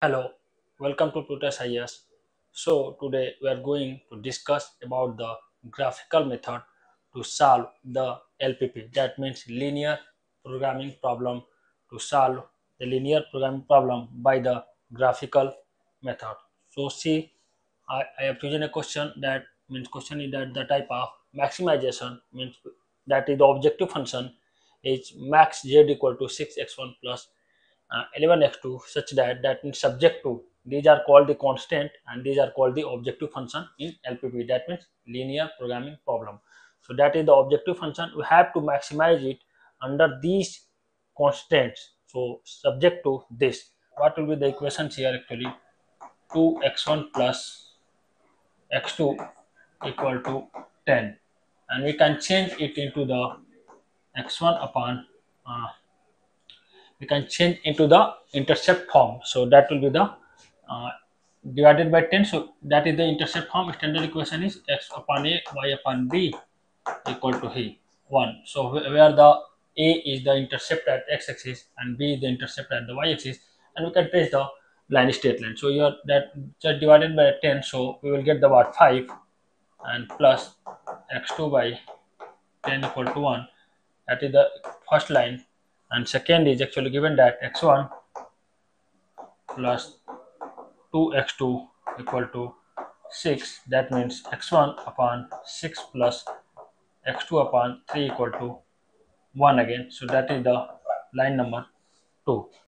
Hello, welcome to Plutus IAS. So today we are going to discuss about the graphical method to solve the LPP. That means linear programming problem to solve the linear programming problem by the graphical method. So see, I, I have chosen a question that means question is that the type of maximization means that is the objective function is max z equal to 6x1 plus uh, 11x2 such that that means subject to these are called the constant and these are called the objective function in LPP that means linear programming problem. So that is the objective function. We have to maximize it under these constants so subject to this what will be the equations here actually? 2x1 plus x2 equal to 10 and we can change it into the x1 upon uh, we can change into the intercept form. So that will be the uh, divided by 10 so that is the intercept form. Standard equation is x upon a y upon b equal to he 1 so where the a is the intercept at x-axis and b is the intercept at the y-axis and we can trace the line straight line. So here that just divided by 10 so we will get the what 5 and plus x2 by 10 equal to 1 that is the first line and second is actually given that x1 plus 2x2 equal to 6 that means x1 upon 6 plus x2 upon 3 equal to 1 again. So that is the line number 2